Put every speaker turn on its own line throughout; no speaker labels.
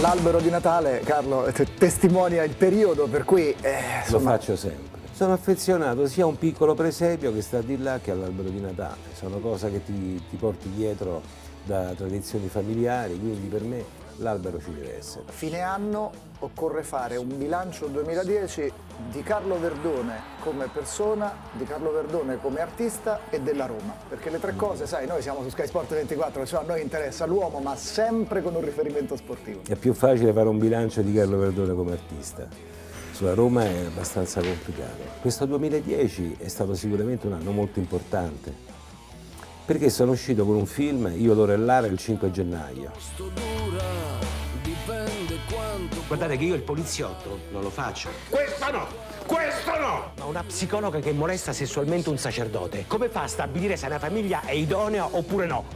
L'albero di Natale, Carlo, testimonia il periodo per cui... Eh,
Lo faccio sempre. Sono affezionato sia a un piccolo presepio che sta di là che all'albero di Natale. Sono cose che ti, ti porti dietro da tradizioni familiari, quindi per me l'albero ci deve essere.
Fine anno occorre fare un bilancio 2010 di Carlo Verdone come persona, di Carlo Verdone come artista e della Roma. Perché le tre mm. cose, sai, noi siamo su Sky Sport 24, cioè a noi interessa l'uomo, ma sempre con un riferimento sportivo.
È più facile fare un bilancio di Carlo Verdone come artista sulla Roma è abbastanza complicato. Questo 2010 è stato sicuramente un anno molto importante, perché sono uscito con un film, Io, Loro e Lara, il 5 gennaio.
Guardate che io il poliziotto non lo faccio.
Questo no! Questo no!
Ma una psicologa che molesta sessualmente un sacerdote, come fa a stabilire se una famiglia è idonea oppure no?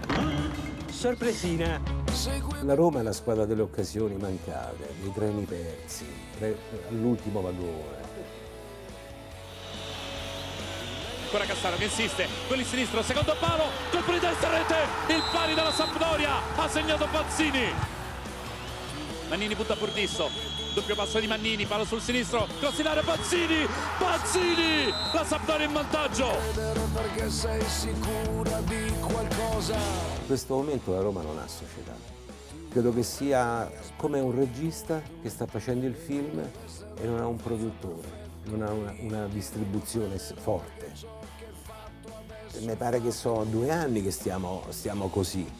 Sorpresina!
La Roma è la squadra delle occasioni mancate, dei treni persi, all'ultimo vagone.
Ancora Cassano che insiste, il sinistro, secondo palo, colpo di testa rete, il pari della Sampdoria, ha segnato Pazzini. Mannini butta Burdisso, doppio passo di Mannini, palo sul sinistro, cross in area Pazzini, Pazzini, la Sampdoria in vantaggio. Perché sei sicura
di qualcosa. In questo momento la Roma non ha società. Credo che sia come un regista che sta facendo il film e non ha un produttore, non ha una, una distribuzione forte. Mi pare che sono due anni che stiamo, stiamo così.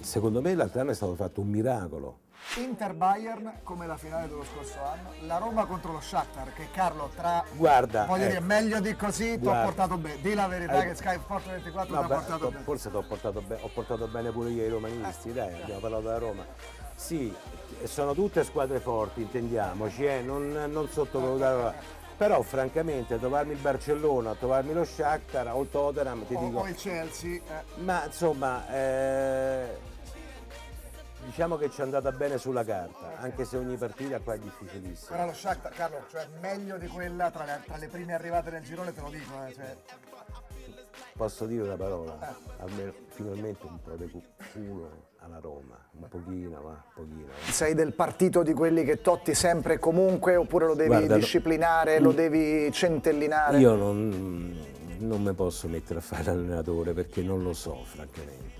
Secondo me l'altro anno è stato fatto un miracolo
Inter-Bayern come la finale dello scorso anno, la Roma contro lo Shakhtar che Carlo tra
guarda,
voglio ecco, dire meglio di così ti ho portato bene, di la verità eh, che Sky Sport 24 ti ha portato bene.
Forse ti ho portato, be ho portato bene pure io i romanisti, eh. dai, abbiamo parlato della Roma. Sì, sono tutte squadre forti, intendiamoci, eh, non, non sottovalutare. Però francamente trovarmi il Barcellona, trovarmi lo Shakhtar o il Tottenham ti
o,
dico...
O il Chelsea. Eh.
Ma insomma... Eh, Diciamo che ci è andata bene sulla carta, anche se ogni partita qua è difficilissima.
Però lo Shakhtar, Carlo, cioè meglio di quella tra le, tra le prime arrivate nel girone, te lo dico. Eh, cioè...
Posso dire una parola? Eh. Almeno finalmente un po' di culo alla Roma, un pochino, ma un pochino.
Sei del partito di quelli che totti sempre e comunque oppure lo devi Guarda, disciplinare, lo, lo devi centellinare?
Io non, non mi posso mettere a fare l'allenatore perché non lo so, francamente.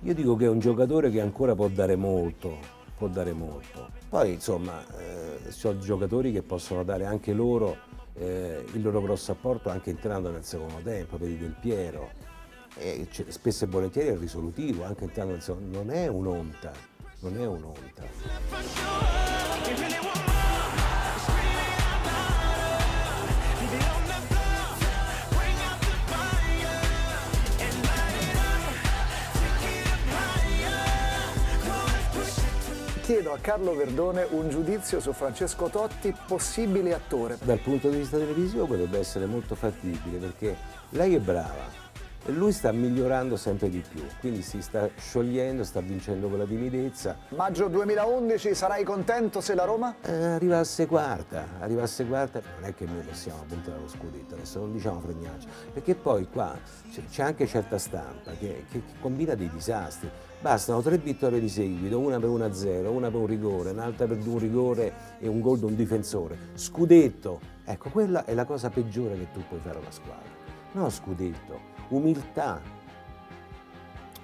Io dico che è un giocatore che ancora può dare molto, può dare molto. Poi insomma eh, sono giocatori che possono dare anche loro eh, il loro grosso apporto anche entrando nel secondo tempo, vedi Del Piero. E spesso e volentieri è risolutivo, anche entrando nel secondo non è un'onta, non è un'onta.
chiedo a Carlo Verdone un giudizio su Francesco Totti, possibile attore.
Dal punto di vista televisivo potrebbe essere molto fattibile perché lei è brava, lui sta migliorando sempre di più, quindi si sta sciogliendo, sta vincendo con la timidezza.
Maggio 2011 sarai contento se la Roma?
Eh, arrivasse quarta, arrivasse quarta, non è che noi possiamo puntare allo scudetto, adesso non diciamo fregnacci, perché poi qua c'è anche certa stampa che, che, che, combina dei disastri. Bastano tre vittorie di seguito, una per 1-0, una per un rigore, un'altra per un rigore e un gol di un difensore. Scudetto, ecco, quella è la cosa peggiore che tu puoi fare alla squadra. No, scudetto umiltà.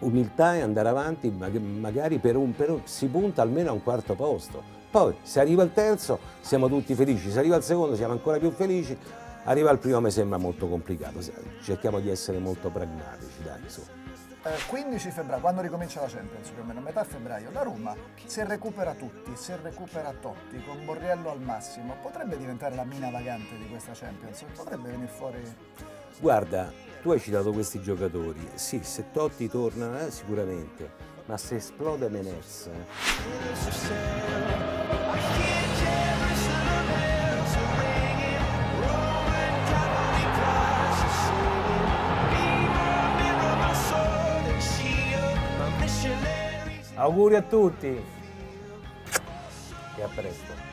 Umiltà e andare avanti, magari per un, per un, si punta almeno a un quarto posto. Poi se arriva il terzo siamo tutti felici, se arriva il secondo siamo ancora più felici, arriva il primo mi sembra molto complicato, cerchiamo di essere molto pragmatici, dai, su.
15 eh, febbraio, quando ricomincia la Champions, più o meno metà febbraio, la Roma, se recupera tutti, se recupera Totti, con Borriello al massimo, potrebbe diventare la mina vagante di questa Champions, potrebbe venire fuori...
Guarda, tu hai citato questi giocatori, sì, se Totti torna eh, sicuramente, ma se esplode Menez... Auguri a tutti. E a presto.